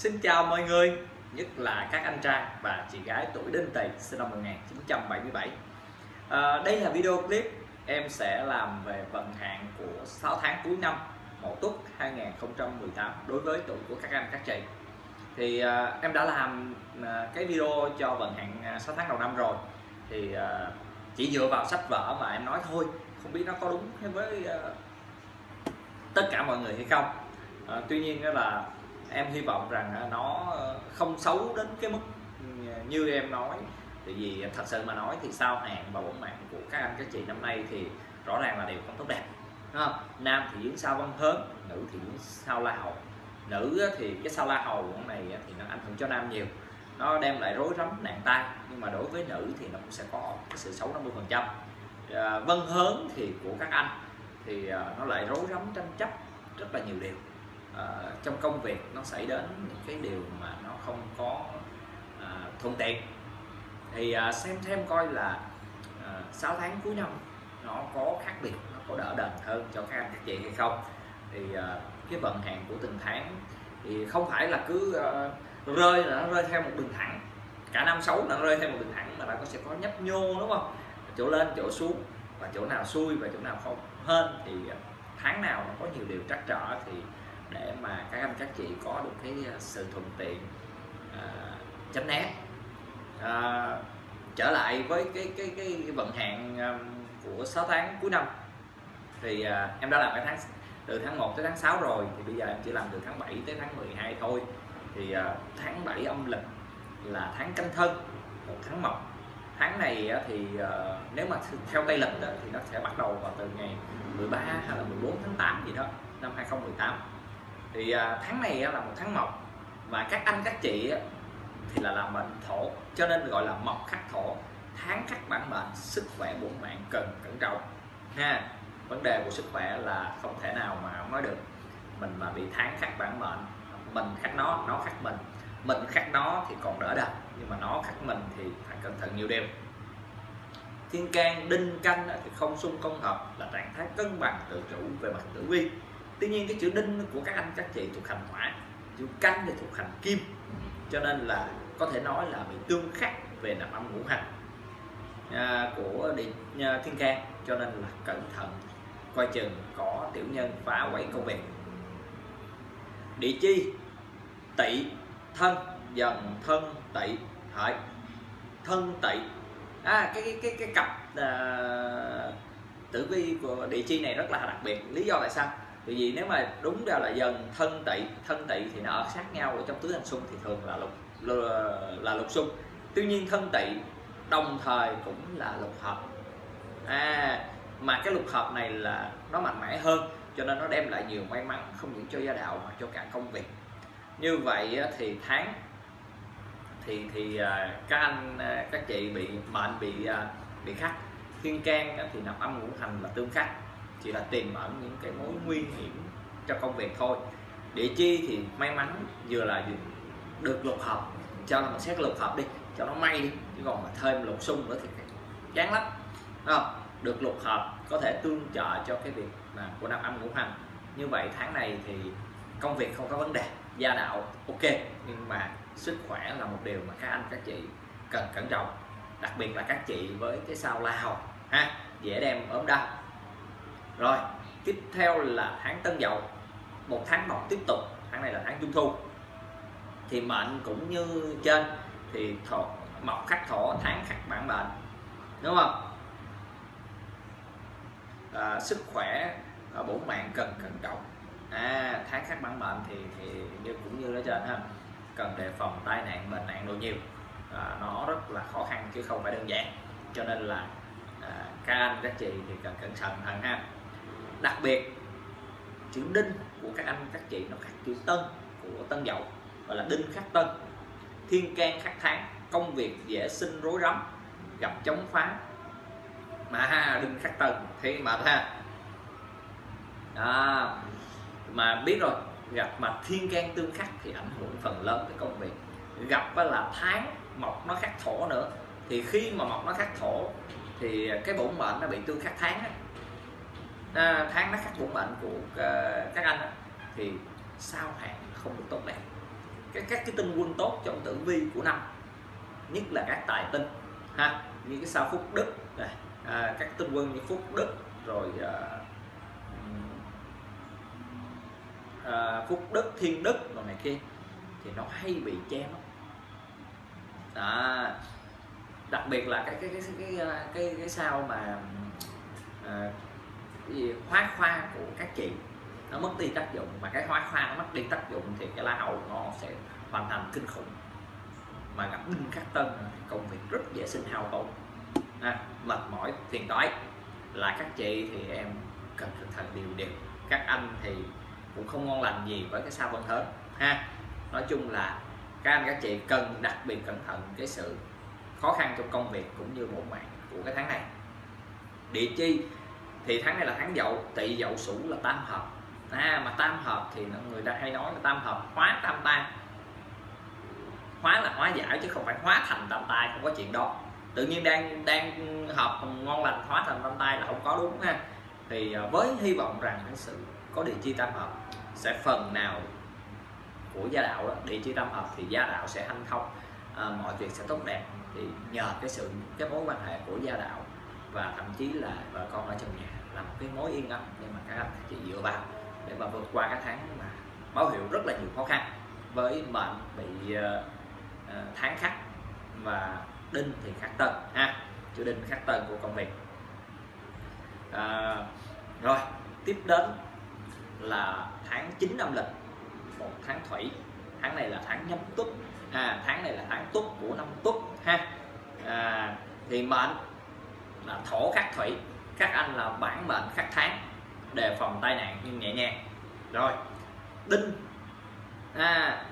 Xin chào mọi người, nhất là các anh trai và chị gái tuổi đinh tỵ sinh năm 1977 à, Đây là video clip em sẽ làm về vận hạn của 6 tháng cuối năm Mậu Tuất 2018 đối với tuổi của các anh các chị. Thì à, em đã làm à, cái video cho vận hạn à, 6 tháng đầu năm rồi. Thì à, chỉ dựa vào sách vở mà em nói thôi Không biết nó có đúng với à, tất cả mọi người hay không. À, Tuy nhiên đó là em hy vọng rằng à, nó ờ, không xấu đến cái mức ừ, như em nói. Tại vì thật sự mà nói thì sao hạn và bổn mạng của các anh các chị năm nay thì rõ ràng là đều không tốt đẹp, Đúng không? nam thì diễn sao văn hớn nữ thì diễn sao la hầu. Nữ thì cái sao la hầu của này thì nó ảnh hưởng cho nam nhiều. Nó đem lại rối rắm nạn tai, nhưng mà đối với nữ thì nó cũng sẽ có cái sự xấu 50 phần trăm. Ờ, Vân hớn thì của các anh thì ờ, nó lại rối rắm tranh chấp rất là nhiều điều uh, trong công việc nó xảy đến những cái điều mà nó không có uh, thuận tiện. Thì uh, xem thêm coi là uh, 6 tháng cuối năm nó có khác biệt nó có đỡ đần hơn cho các anh các chị hay không? Thì uh, cái vận hạn của từng tháng thì không phải là cứ uh, rơi là nó rơi theo một đường thẳng. Cả năm xấu là nó rơi theo một đường thẳng mà bạn có sẽ có nhấp nhô đúng không? Chỗ lên chỗ xuống và chỗ nào xui và chỗ nào không. Hơn thì tháng nào nó có nhiều điều trắc trở thì để mà các anh các chị có được cái ờ, sự thuận tiện ờ, à, chấm nét à, ờ, trở lại với cái cái cái, cái vận hạn của 6 tháng cuối năm. Thì à, em đã làm cái tháng từ tháng 1 tới tháng 6 rồi thì bây giờ em chỉ làm từ tháng 7 tới tháng 12 thôi. Thì à, tháng 7 âm lịch là tháng canh thân một tháng mộc. Tháng này thì nếu mà theo tây lịch thì nó sẽ bắt đầu vào từ ngày 13 hay là 14 tháng 8 gì đó năm 2018 thì à, tháng này là một tháng mộc, và các anh, các chị thì là làm mệnh thổ, cho nên gọi là mộc khắc thổ. Tháng khắc bản mệnh, sức khỏe bổn mạng cần cẩn trọng. Ha, vấn đề của sức khỏe là không thể nào mà không nói được. Mình mà bị tháng khắc bản mệnh, mình khắc nó nó khắc mình. Mình khắc nó thì còn đỡ đần, nhưng mà nó khắc mình thì phải cẩn thận nhiều điều thiên can, đinh, canh thì không xung công hợp, là trạng thái cân bằng tự chủ về mặt tử vi tuy nhiên cái chữ đinh của các anh các chị thuộc hành hỏa chữ canh thì thuộc hành kim. Cho nên là có thể nói là bị tương khắc về nạp âm ngũ hành à, của địa à, thiên can cho nên là cẩn thận coi chừng có tiểu nhân phá quấy công việc địa chi? Tỵ thân dần thân tỵ hợi. Thân tỵ. À, cái cái cái cái cặp à, tử vi của địa chi này rất là đặc biệt. Lý do tại sao? Bởi vì nếu mà đúng ra là dần thân tỵ thân tỵ thì nó ở sát nhau ở trong tứ hành xung thì thường là lục là lục xung. Tuy nhiên thân tỵ đồng thời cũng là lục hợp. À mà cái lục hợp này là nó mạnh mẽ hơn, cho nên nó đem lại nhiều may mắn không những cho gia đạo mà cho cả công việc. Như vậy thì tháng, thì thì à, các anh à, các chị bị mệnh bị à, bị khắc thiên can thì nạp âm ngũ hành là tương khắc chỉ là tìm ẩn những cái mối nguy hiểm cho công việc thôi. Địa chi thì may mắn vừa là được lục hợp, cho nó xét lục hợp đi, cho nó may đi, chứ còn mà thêm lục xung nữa thì chán lắm. Không? Được lục hợp có thể tương trợ cho cái việc mà của năm âm ngũ hành. Như vậy tháng này thì công việc không có vấn đề, gia đạo ok, nhưng mà sức khỏe là một điều mà các anh, các chị cần cẩn trọng. Đặc biệt là các chị với cái sao lao, ha, dễ đem ốm đau rồi tiếp theo là tháng tân dậu. Một tháng mọc tiếp tục tháng này là tháng trung thu. Thì mệnh cũng như trên thì thổ, mọc khắc thổ tháng khắc bản mệnh. Đúng không? À, sức khỏe ở bổn mạng cần cẩn trọng. À, tháng khắc bản mệnh thì thì như cũng như đó trên ha cần đề phòng tai nạn bệnh nạn đồ nhiều. À, nó rất là khó khăn chứ không phải đơn giản. Cho nên là à, các anh các chị thì cần cẩn thận hơn ha đặc biệt chữ đinh của các anh các chị nó khác chữ tân của tân dậu gọi là đinh khắc tân. Thiên can khắc tháng công việc dễ sinh rối rắm gặp chống phá. Mà ha đinh khắc tân thì mà ha. À, mà biết rồi gặp mà thiên can tương khắc thì ảnh hưởng phần lớn tới công việc. Gặp là tháng mộc nó khắc thổ nữa thì khi mà mộc nó khắc thổ thì cái bổn mệnh nó bị tương khắc tháng ấy, à, tháng nó khắc phục bệnh của các anh đó, thì sao hạn không được tốt đẹp các các cái tinh quân tốt trong tử vi của năm nhất là các tài tinh ha như cái sao phúc đức này à, các tinh quân như phúc đức rồi à, à, phúc đức thiên đức rồi này kia thì nó hay bị che mất à, đặc biệt là cái cái cái cái cái cái, cái sao mà à, gì hóa khoa của các chị. Nó mất đi tác dụng mà cái hóa khoa nó mất đi tác dụng thì cái lá hầu nó sẽ hoàn thành kinh khủng. Mà gặp đinh khắc tân thì công việc rất dễ sinh hao tổn à, mệt mỏi phiền toái. Là các chị thì em cần thực hành điều điều các anh thì cũng không ngon lành gì với cái sao vân hết ha. Nói chung là các anh các chị cần đặc biệt cẩn thận cái sự khó khăn trong công việc cũng như bộ mạng của cái tháng này. Địa chi thì tháng này là tháng dậu tỵ dậu sửu là tam hợp. À mà tam hợp thì người ta hay nói là tam hợp hóa tam tai hóa là hóa giải chứ không phải hóa thành tam tai không có chuyện đó. Tự nhiên đang đang hợp ngon lành hóa thành tam tai là không có đúng ha. Thì à, với hy vọng rằng cái sự có địa chi tam hợp sẽ phần nào của gia đạo đó địa chi tam hợp thì gia đạo sẽ hanh thông à, mọi việc sẽ tốt đẹp. Thì nhờ cái sự cái mối quan hệ của gia đạo và thậm chí là vợ con ở trong nhà là một cái mối yên ấm nhưng mà các anh chị dựa vào để mà vượt qua cái tháng mà báo hiệu rất là nhiều khó khăn với mệnh bị uh, tháng khắc và đinh thì khắc tân ha chữ đinh khắc tân của công việc. À, rồi tiếp đến là tháng 9 âm lịch một tháng thủy. Tháng này là tháng nhâm tuất à, tháng này là tháng tuất của năm tuất ha. À, thì mệnh là thổ khắc thủy các anh là bản mệnh khắc tháng đề phòng tai nạn nhưng nhẹ nhàng. Rồi đinh. À,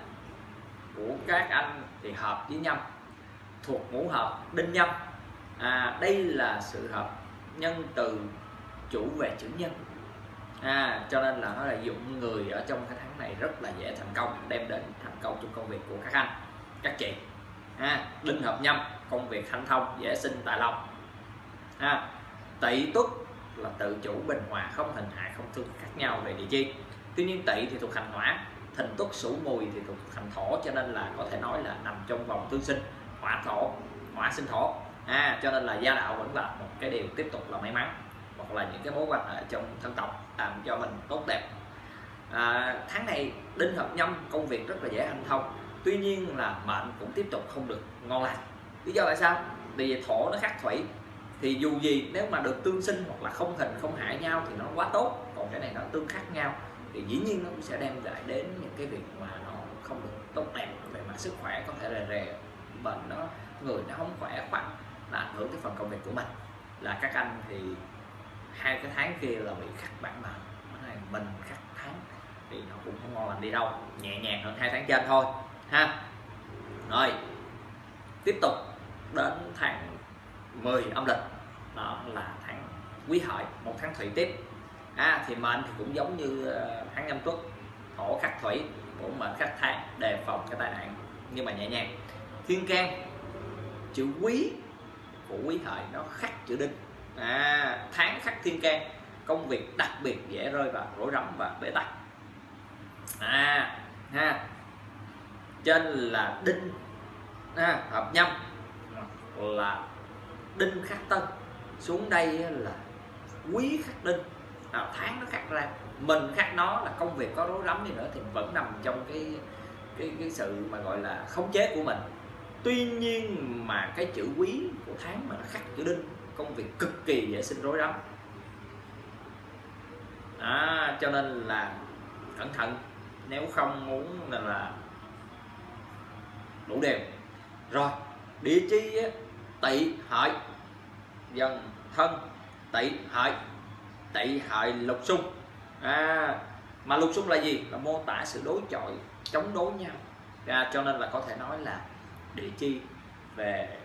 của các anh thì hợp với nhâm thuộc ngũ hợp đinh nhâm. À, đây là sự hợp nhân từ chủ về chữ nhân. À, cho nên là nó là dụng người ở trong cái tháng này rất là dễ thành công đem đến thành công trong công việc của các anh các chị. À, đinh hợp nhâm công việc hanh thông dễ sinh tài lộc à, tỵ tuất là tự chủ bình hòa không hình hại không thương khác nhau về địa chi. Tuy nhiên tỵ thì thuộc hành hỏa thìn tuất sửu mùi thì thuộc hành thổ cho nên là có thể nói là nằm trong vòng tương sinh hỏa thổ hỏa sinh thổ. À, cho nên là gia đạo vẫn là một cái điều tiếp tục là may mắn hoặc là những cái mối quan hệ trong thân tộc làm cho mình tốt đẹp. À, tháng này đinh hợp nhâm công việc rất là dễ hành thông tuy nhiên là mệnh cũng tiếp tục không được ngon lành. Lý do tại sao? Vì thổ nó khắc thủy thì dù gì, nếu mà được tương sinh hoặc là không hình không hại nhau thì nó quá tốt. Còn cái này nó tương khắc nhau. Thì dĩ nhiên nó cũng sẽ đem lại đến những cái việc mà nó không được tốt đẹp về mặt sức khỏe, có thể là rè, bệnh nó người nó không khỏe khoắn là ảnh hưởng tới phần công việc của mình. Là các anh thì hai cái tháng kia là bị khắc bản mệnh. Này mình khắc tháng thì nó cũng không ngon lành đi đâu. Nhẹ nhàng hơn hai tháng trên thôi, ha. Rồi, tiếp tục đến tháng 10 âm lịch. Đó là tháng quý hợi một tháng thủy tiếp. À, thì mệnh thì cũng giống như ờ, tháng nhâm tuất. Thổ khắc thủy bổ mệnh khắc tháng đề phòng cái tai nạn nhưng mà nhẹ nhàng. Thiên can chữ quý của quý hợi nó khắc chữ đinh. À, tháng khắc thiên can công việc đặc biệt dễ rơi vào rối rắm và bế tắc. À ha trên là đinh. À, hợp nhâm là đinh khắc tân. Xuống đây là quý khắc đinh. À, tháng nó khắc ra mình khắc nó là công việc có rối rắm đi nữa thì vẫn nằm trong cái cái cái sự mà gọi là khống chế của mình. Tuy nhiên mà cái chữ quý của tháng mà nó khắc chữ đinh công việc cực kỳ dễ sinh rối rắm. À, cho nên là cẩn thận nếu không muốn là, là đủ đều. Rồi địa chi tỵ hợi dần thân tỵ hợi tỵ hợi lục xung. À, mà lục xung là gì? Là mô tả sự đối chọi chống đối nhau. À, cho nên là có thể nói là địa chi về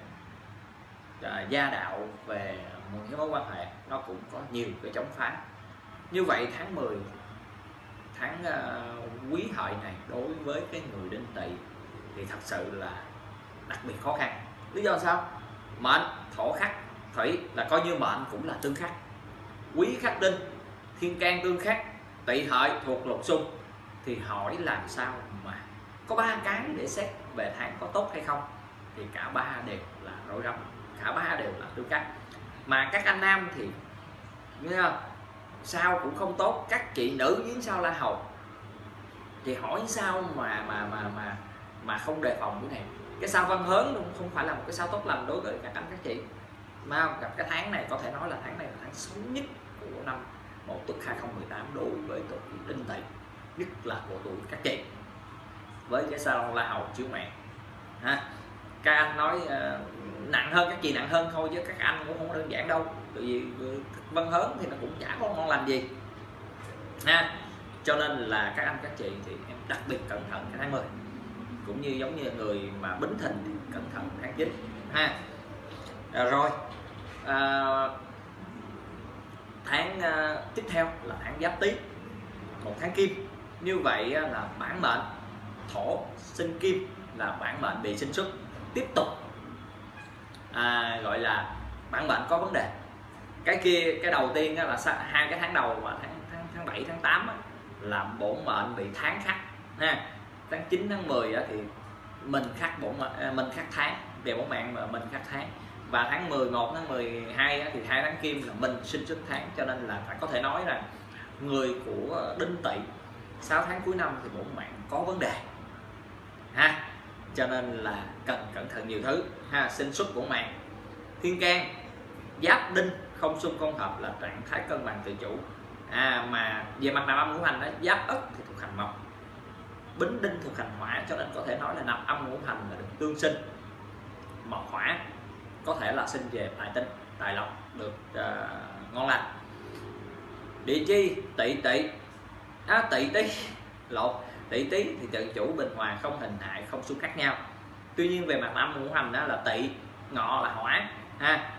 à, gia đạo về một cái mối quan hệ nó cũng có nhiều cái chống phá. Như vậy tháng 10 tháng uh, quý hợi này đối với cái người đinh tỵ thì thật sự là đặc biệt khó khăn. Lý do sao? Mệnh thổ khắc thủy là coi như mệnh cũng là tương khắc. Quý khắc đinh, thiên can tương khắc tỵ hợi thuộc lục xung. Thì hỏi làm sao mà có ba cái để xét về tháng có tốt hay không? Thì cả ba đều là rối rắm, cả ba đều là tương khắc. Mà các anh nam thì, nghe không sao cũng không tốt, các chị nữ dưới sao la hầu? Thì hỏi sao mà mà mà mà mà không đề phòng cái này? Cái sao văn hớn cũng không phải là một cái sao tốt lành đối với các anh các chị mà gặp cái tháng này có thể nói là tháng này là tháng xấu nhất của năm một tuất 2018 đối với tuổi đinh tỵ nhất là của tuổi các chị với cái salon la hầu chiếu mạng ha? Các anh nói uh, nặng hơn các chị nặng hơn thôi chứ các anh cũng không đơn giản đâu. Tại vì ờ, văn hớn thì nó cũng chả có ngon lành gì ha? Cho nên là các anh các chị thì em đặc biệt cẩn thận cái tháng 10 cũng như giống như người mà bính thìn thì cẩn thận tháng 9 ha? À, rồi. À, tháng à, tiếp theo là tháng giáp tý. Một tháng kim. Như vậy à, là bản mệnh thổ sinh kim là bản mệnh bị sinh xuất. Tiếp tục à, gọi là bản mệnh có vấn đề. Cái kia cái đầu tiên à, là hai cái tháng đầu mà tháng tháng tháng 7 tháng 8 á, là bổn mệnh bị tháng khắc ha. Tháng 9 tháng 10 á, thì mình khắc bổn mệnh à, mình khắc tháng về bổn mạng mà mình khắc tháng và tháng 11 tháng 12 thì hai tháng kim là mình sinh xuất tháng, cho nên là phải có thể nói là người của đinh tỵ 6 tháng cuối năm thì bổn mạng có vấn đề. Ha, cho nên là cần cẩn thận nhiều thứ. Ha, sinh xuất bổn mạng. Thiên can, giáp đinh không xung không hợp là trạng thái cân bằng tự chủ. À mà về mặt nạp âm ngũ hành đó giáp ất thì thuộc hành mộc. Bính đinh thuộc hành hỏa, cho nên có thể nói là nạp âm ngũ hành là được tương sinh. Mộc hỏa có thể là sinh về tài tinh tài lộc được uh, ngon lành. Địa chi? Tỵ tỵ à, tỵ tí lộn tỵ tý thì tự chủ bình hòa không hình hại không xung khắc nhau. Tuy nhiên về mặt âm ngũ hành đó là tỵ ngọ là hỏa ha.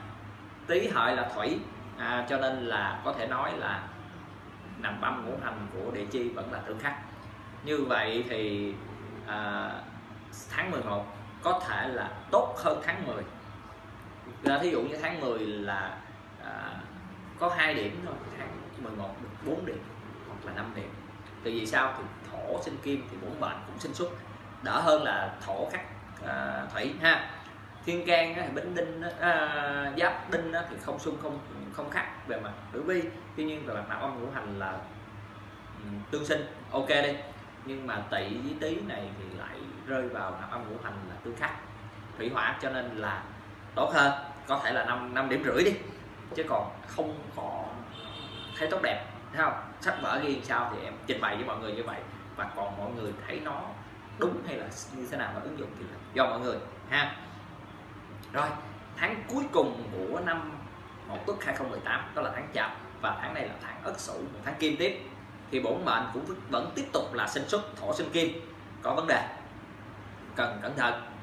Tý hợi là thủy à, cho nên là có thể nói là nằm âm ngũ hành của địa chi vẫn là tương khắc. Như vậy thì à, tháng 11 có thể là tốt hơn tháng 10 là thí dụ như tháng 10 là à, có hai điểm thôi tháng 11 được 4 điểm hoặc là 5 điểm. Từ vì sao? Thì thổ sinh kim thì bốn bệnh cũng sinh xuất đỡ hơn là thổ khắc à, thủy ha. Thiên can thì bính đinh à, giáp đinh thì không xung không không khắc về mặt tử vi. Tuy nhiên về mặt nạp âm ngũ hành là um, tương sinh ok đi. Nhưng mà tỵ với tý này thì lại rơi vào nạp âm ngũ hành là tương khắc thủy hỏa. Cho nên là tốt hơn, có thể là năm năm điểm rưỡi đi. Chứ còn không có thấy tốt đẹp, thấy không? Sách vở ghi sao thì em trình bày với mọi người như vậy. Và còn mọi người thấy nó đúng hay là như thế nào mà ứng dụng thì là do mọi người, ha? Rồi, tháng cuối cùng của năm một tuất 2018 đó là tháng chạp. Và tháng này là tháng ất sửu một tháng kim tiếp. Thì bổn mệnh cũng vẫn tiếp tục là sinh xuất thổ sinh kim. Có vấn đề, cần cẩn thận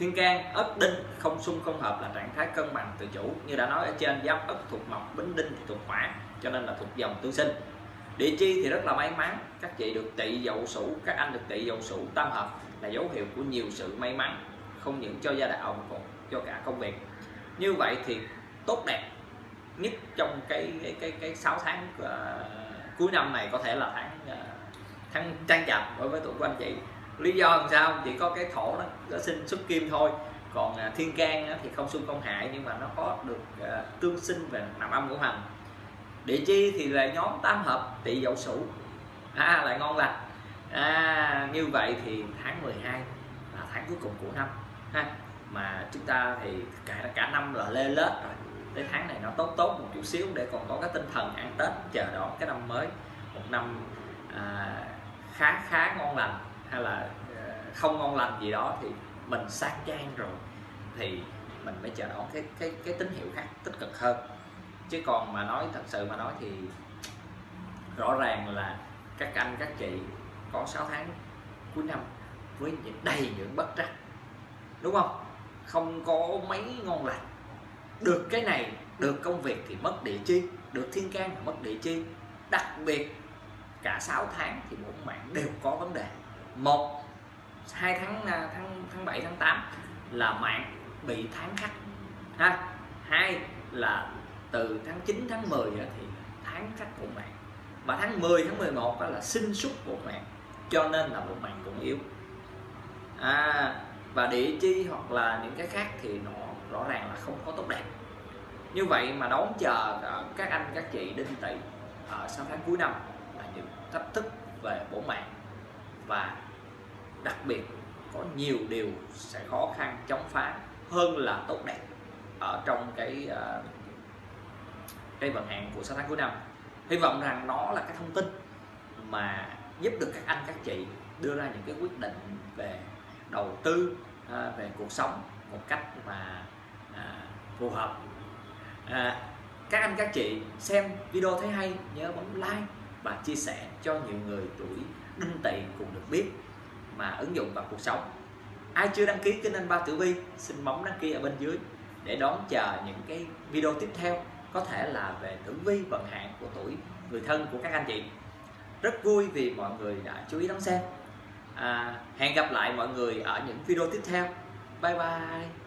thiên can ất đinh không xung không hợp là trạng thái cân bằng tự chủ. Như đã nói ở trên giáp ất thuộc mộc bính đinh thì thuộc hỏa cho nên là thuộc dòng tương sinh. Địa chi thì rất là may mắn các chị được tỵ dậu sửu các anh được tỵ dậu sửu tam hợp là dấu hiệu của nhiều sự may mắn không những cho gia đạo mà còn cho cả công việc. Như vậy thì tốt đẹp nhất trong cái cái cái, cái 6 tháng uh, cuối năm này có thể là tháng uh, tháng trang chạp đối với tuổi của anh chị lý do làm sao? Chỉ có cái thổ nó, nó sinh xuất kim thôi. Còn à, thiên can thì không xung không hại nhưng mà nó có được à, tương sinh về nằm âm ngũ hành. Địa chi thì là nhóm tam hợp tỵ dậu sửu. À, lại ngon lành. À, như vậy thì tháng 12 là tháng cuối cùng của năm ha. Mà chúng ta thì cả cả năm là lê lết rồi. Tới tháng này nó tốt tốt một chút xíu để còn có cái tinh thần ăn tết chờ đón cái năm mới. Một năm à, khá khá ngon lành hay là ờ, không ngon lành gì đó thì mình sát trang rồi thì mình mới chờ đón cái cái cái tín hiệu khác tích cực hơn. Chứ còn mà nói, thật sự mà nói thì rõ ràng là các anh, các chị có 6 tháng cuối năm với đầy những bất trắc, đúng không? Không có mấy ngon lành. Được cái này, được công việc thì mất địa chi, được thiên can thì mất địa chi. Đặc biệt cả 6 tháng thì bốn mạng đều có vấn đề một hai tháng à, tháng tháng 7 tháng 8 là mạng bị tháng khắc. Ha hai là từ tháng 9 tháng 10 thì tháng khắc của mạng. Và tháng 10 tháng 11 đó là sinh xuất của mạng cho nên là bộ mạng cũng yếu. À, và địa chi hoặc là những cái khác thì nó rõ ràng là không có tốt đẹp. Như vậy mà đón chờ à, các anh các chị đinh tỵ ở sau tháng cuối năm là những thách thức về bổ mạng. Và đặc biệt có nhiều điều sẽ khó khăn chống phá hơn là tốt đẹp ở trong cái uh, cái vận hạn của 6 tháng cuối năm. Hy vọng rằng nó là cái thông tin mà giúp được các anh các chị đưa ra những cái quyết định về đầu tư uh, về cuộc sống một cách mà uh, phù hợp. Uh, các anh các chị xem video thấy hay nhớ bấm like và chia sẻ cho nhiều người tuổi đinh tỵ cùng được biết mà ứng dụng vào cuộc sống. Ai chưa đăng ký kênh anh ba tử vi xin bấm đăng ký ở bên dưới để đón chờ những cái video tiếp theo có thể là về tử vi vận hạn của tuổi người thân của các anh chị. Rất vui vì mọi người đã chú ý đón xem. À, hẹn gặp lại mọi người ở những video tiếp theo. Bye bye.